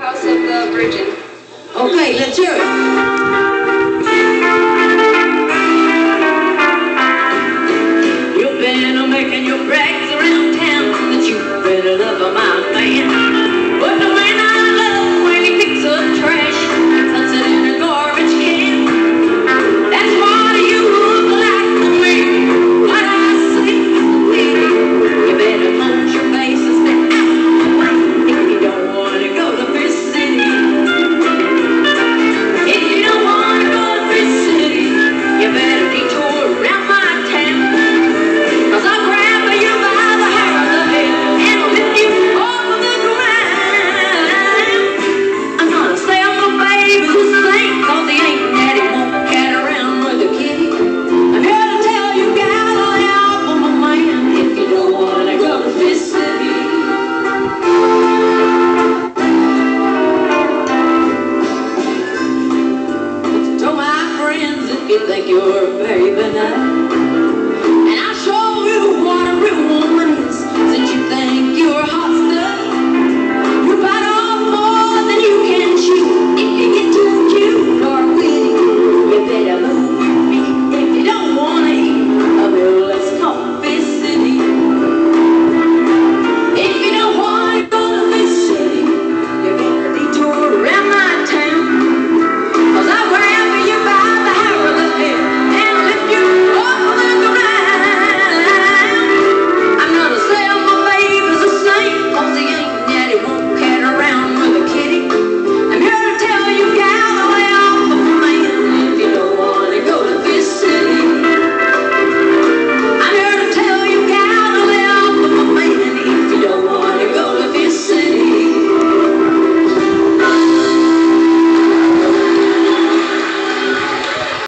House of the Virgin. Okay, let's hear it. You've been making your brags around town that you've been in love with my man. It's like you're very